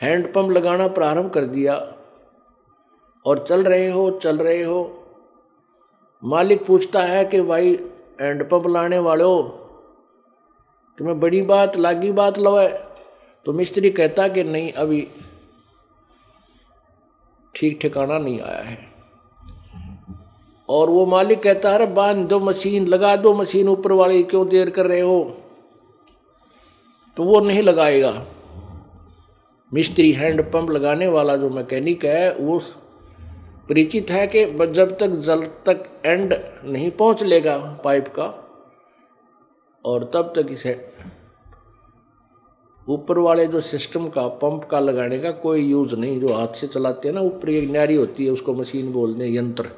हैंडपम्प लगाना प्रारंभ कर दिया और चल रहे हो, चल रहे हो। मालिक पूछता है कि भाई हैंडपम्प लाने वालों कि मैं बड़ी बात, लागी बात लवाए? तो मिस्त्री कहता कि नहीं, अभी ठीक ठिकाना नहीं आया है। और वो मालिक कहता है बाँध दो मशीन, लगा दो मशीन ऊपर वाली, क्यों देर कर रहे हो? तो वो नहीं लगाएगा। मिस्त्री हैंड पंप लगाने वाला जो मैकेनिक है, वो परिचित है कि जब तक जल तक एंड नहीं पहुँच लेगा पाइप का, और तब तक इसे ऊपर वाले जो सिस्टम का पंप का लगाने का कोई यूज़ नहीं, जो हाथ से चलाते हैं ना, ऊपर एक नारी होती है, उसको मशीन बोलते हैं यंत्र।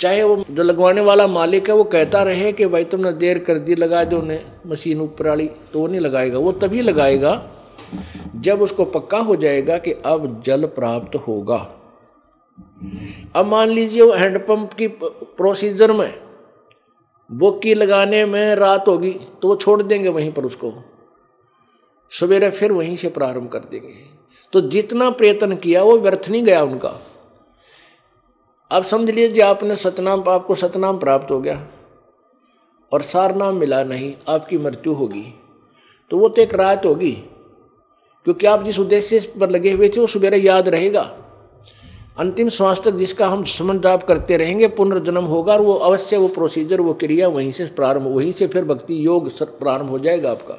चाहे वो जो लगवाने वाला मालिक है, वो कहता रहे कि भाई तुमने देर कर दी, लगा दो ने मशीन ऊपर वाली तो वो नहीं लगाएगा। वो तभी लगाएगा जब उसको पक्का हो जाएगा कि अब जल प्राप्त होगा। अब मान लीजिए वो हैंडपम्प की प्रोसीजर में बोकी लगाने में रात होगी तो वो छोड़ देंगे वहीं पर उसको। सवेरे फिर वहीं से प्रारंभ कर देंगे। तो जितना प्रयत्न किया, वो व्यर्थ नहीं गया उनका। अब समझ लीजिए आपने सतनाम, आपको सतनाम प्राप्त हो गया। और सार नाम मिला नहीं, आपकी मृत्यु होगी। तो वो तो एक रात होगी, क्योंकि आप जिस उद्देश्य पर लगे हुए थे, वो सवेरे याद रहेगा। अंतिम श्वास तक जिसका हम समझ जाप करते रहेंगे, पुनर्जन्म होगा, और वो अवश्य वो प्रोसीजर वो क्रिया वहीं से प्रारंभ, वहीं से फिर भक्ति योग प्रारंभ हो जाएगा आपका।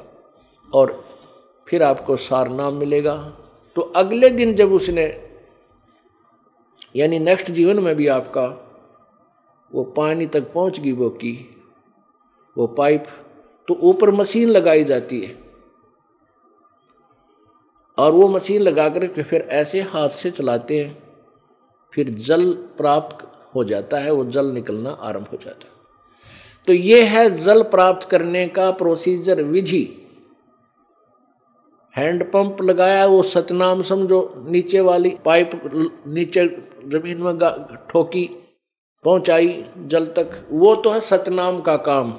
और फिर आपको सार नाम मिलेगा। तो अगले दिन जब उसने, यानी नेक्स्ट जीवन में भी आपका वो पानी तक पहुँच गई वो की, वो पाइप तो ऊपर मशीन लगाई जाती है। और वो मशीन लगा कर के फिर ऐसे हाथ से चलाते हैं, फिर जल प्राप्त हो जाता है, वो जल निकलना आरंभ हो जाता है। तो ये है जल प्राप्त करने का प्रोसीजर विधि। हैंडपंप लगाया, वो सतनाम समझो, नीचे वाली पाइप नीचे ज़मीन में ठोकी, पहुंचाई, जल तक। वो तो है सतनाम का काम।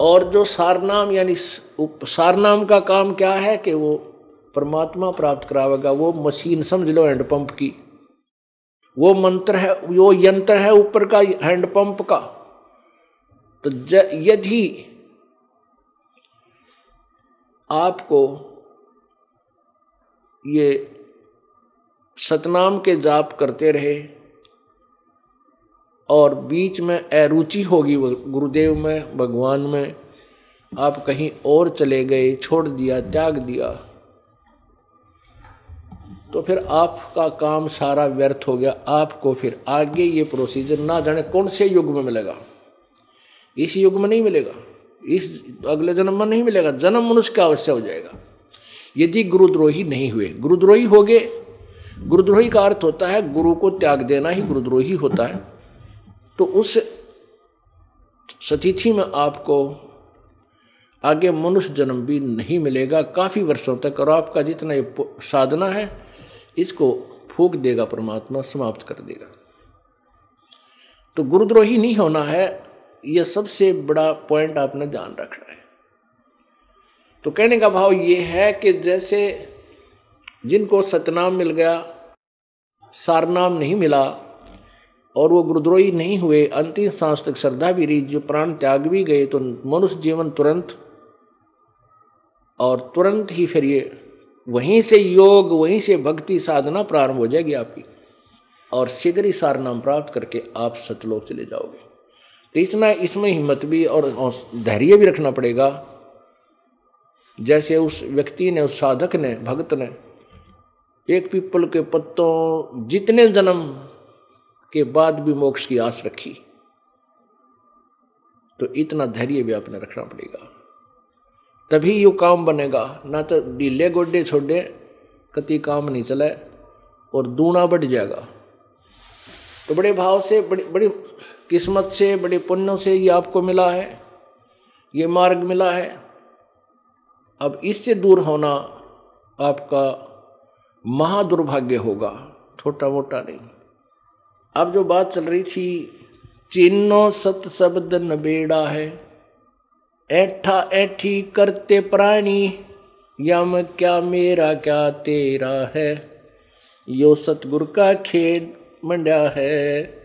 और जो सारनाम, यानी सारनाम का काम क्या है कि वो परमात्मा प्राप्त करावेगा? वो मशीन समझ लो हैंडपंप की। वो मंत्र है, वो यंत्र है ऊपर का हैंडपंप का। तो यदि आपको ये सतनाम के जाप करते रहे और बीच में अरुचि होगी गुरुदेव में, भगवान में, आप कहीं और चले गए, छोड़ दिया, त्याग दिया। तो फिर आपका काम सारा व्यर्थ हो गया। आपको फिर आगे ये प्रोसीजर ना जाने कौन से युग में मिलेगा। इस युग में नहीं मिलेगा। इस अगले जन्म में नहीं मिलेगा, जन्म मनुष्य का अवश्य हो जाएगा। यदि गुरुद्रोही नहीं हुए, गुरुद्रोही हो गए गुरुद्रोही का अर्थ होता है गुरु को त्याग देना ही गुरुद्रोही होता है। तो उस स्थिति में आपको आगे मनुष्य जन्म भी नहीं मिलेगा काफ़ी वर्षों तक, और आपका जितना ये साधना है, इसको फूक देगा परमात्मा, समाप्त कर देगा। तो गुरुद्रोही नहीं होना है यह सबसे बड़ा पॉइंट आपने ध्यान रखना है। तो कहने का भाव ये है कि जैसे जिनको सतनाम मिल गया, सारनाम नहीं मिला, और वो गुरुद्रोही नहीं हुए, अंतिम सांस तक श्रद्धा भी रही, जो प्राण त्याग भी गए तो मनुष्य जीवन तुरंत, और तुरंत ही फिर ये, वहीं से योग, वहीं से भक्ति साधना प्रारंभ हो जाएगी आपकी, और शीघ्र ही सारनाम प्राप्त करके आप सतलोक चले जाओगे। तो इतना इसमें हिम्मत भी और धैर्य भी रखना पड़ेगा। जैसे उस व्यक्ति ने, उस साधक ने भक्त ने, एक पीपल के पत्तों जितने जन्म के बाद भी मोक्ष की आस रखी तो इतना धैर्य भी आपने रखना पड़ेगा। तभी यो काम बनेगा। ना तो ढीले गोडे छोड़े, कति काम नहीं चले और दूना बढ़ जाएगा। तो बड़े भाव से, बड़ी बड़ी किस्मत से, बड़े पुण्यों से ये आपको मिला है, ये मार्ग मिला है। अब इससे दूर होना आपका महादुर्भाग्य होगा छोटा मोटा नहीं। अब जो बात चल रही थी, चिन्नो सत शब्द नबेड़ा है। ऐठा ऐठी करते प्राणी, यम क्या मेरा क्या तेरा है। यो सतगुर का खेड मंडा है।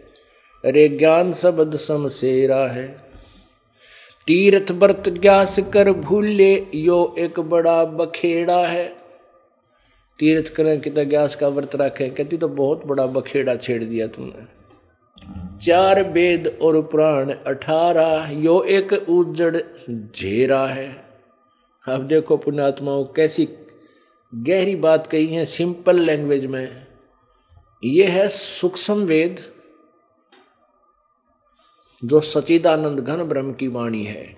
अरे ज्ञान शब्द समसेरा है। तीर्थ व्रत ग्यास कर भूले, यो एक बड़ा बखेड़ा है। तीर्थ करें कि ग्यास का व्रत रखे, कहती तो बहुत बड़ा बखेड़ा छेड़ दिया तुमने। चार वेद और पुराण अठारह, यो एक उजड़ झेरा है। अब देखो पुण्यात्माओं, कैसी गहरी बात कही है, सिंपल लैंग्वेज में। यह है सूक्ष्म वेद जो सचिदानंद घन ब्रह्म की वाणी है,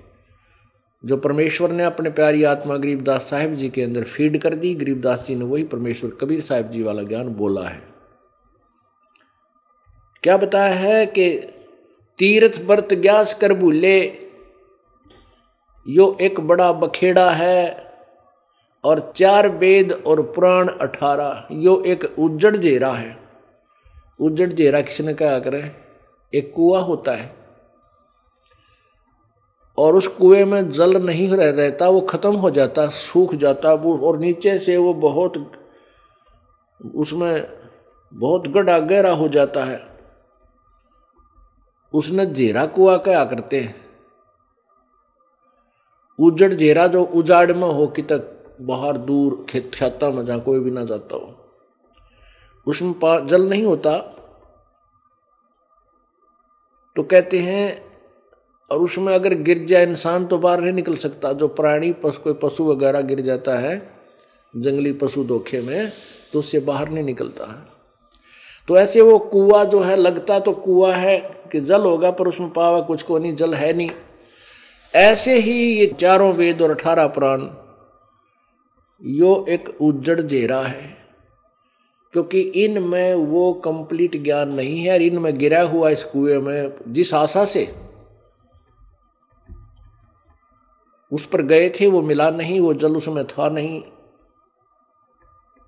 जो परमेश्वर ने अपने प्यारी आत्मा गरीबदास साहिब जी के अंदर फ़ीड कर दी, गरीबदास जी ने वही परमेश्वर कबीर साहिब जी वाला ज्ञान बोला है। क्या बताया है कि तीर्थ व्रत ग्यास कर भूले, यो एक बड़ा बखेड़ा है और चार वेद और पुराण अठारह, यो एक उज्जड़ जेरा है। उज्जड़ जेरा किसने कहा करे? एक कुआ होता है। और उस कुएँ में जल नहीं रह, रहता, वो खत्म हो जाता, सूख जाता, वो, और नीचे से वो बहुत, उसमें बहुत गड़ा गहरा हो जाता है। उसने जेरा कुआ क्या करते हैं। उजड़ जेरा जो उजाड़ में हो कि तक बाहर दूर खेत खाता में जहाँ कोई भी ना जाता हो। उसमें जल नहीं होता। तो कहते हैं और उसमें अगर गिर जाए, इंसान तो बाहर नहीं निकल सकता। जो प्राणी पशु कोई पशु वगैरह गिर जाता है, जंगली पशु धोखे में तो उससे बाहर नहीं निकलता है। तो ऐसे वो कुआ जो है, लगता तो कुआ है कि जल होगा, पर उसमें पावा कुछ को नहीं, जल है नहीं। ऐसे ही ये चारों वेद और अठारह प्राण, यो एक उज्जड़ जेरा है। क्योंकि इनमें वो कंप्लीट ज्ञान नहीं है, और इनमें गिरा हुआ इस कुएँ में, जिस आशा से उस पर गए थे, वो मिला नहीं, वो जल उसमें था नहीं।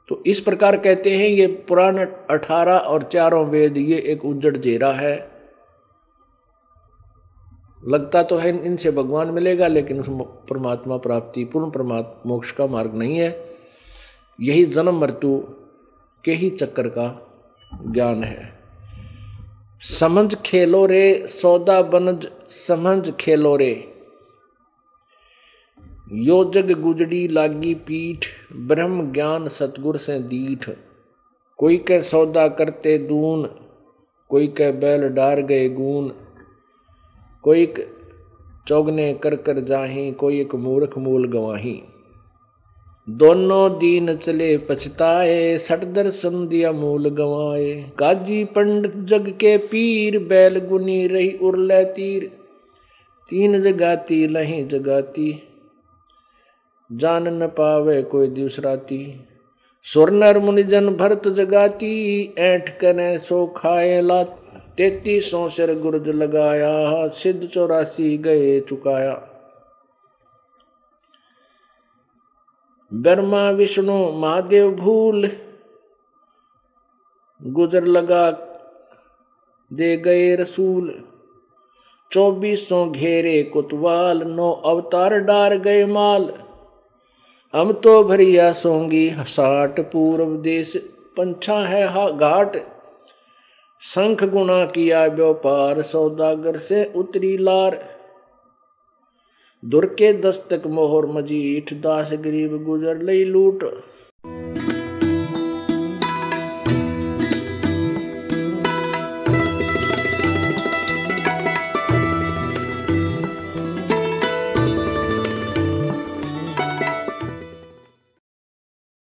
तो इस प्रकार कहते हैं, ये पुराण अठारह और चारों वेद, ये एक उज्जड़ जेरा है। लगता तो है इनसे भगवान मिलेगा, लेकिन उस परमात्मा प्राप्ति, पूर्ण परमात्मा, मोक्ष का मार्ग नहीं है। यही जन्म मृत्यु के ही चक्कर का ज्ञान है। समझ खेलो रे, सौदा बनज समझ खेलो रे। यो जग गुजड़ी लागी पीठ, ब्रह्म ज्ञान सतगुर से दीठ। कोई के सौदा करते दून, कोई के बैल डार गए गून। कोई चौगने कर कर जाही, कोई एक मूर्ख मूल गवाही। दोनों दीन चले पछताए सट दर्शन दिया मूल गवाए। काजी पंडित जग के पीर, बैल गुनी रही उर्ले तीर। तीन जगाती, लही जगाती। जान न पावे कोई दूसराती सुरनर मुनिजन भरत जगाती, ऐठ कने सो खाए ला तेती सौ सिर गुरज लगाया, सिद्ध चौरासी गए चुकाया। ब्रह्मा, विष्णु, महादेव भूल गुजर लगा दे गए रसूल। चौबीसों घेरे कुतवाल, नौ अवतार डार गए माल। हम तो भरिया सोंगी साठ पूर्व देश पंछा है हा घाट। शंख गुणा किया व्यापार, सौदागर से उतरी लार। दुर्के दस्तक मोहर मजीठ, दास गरीब गुजर लई लूट।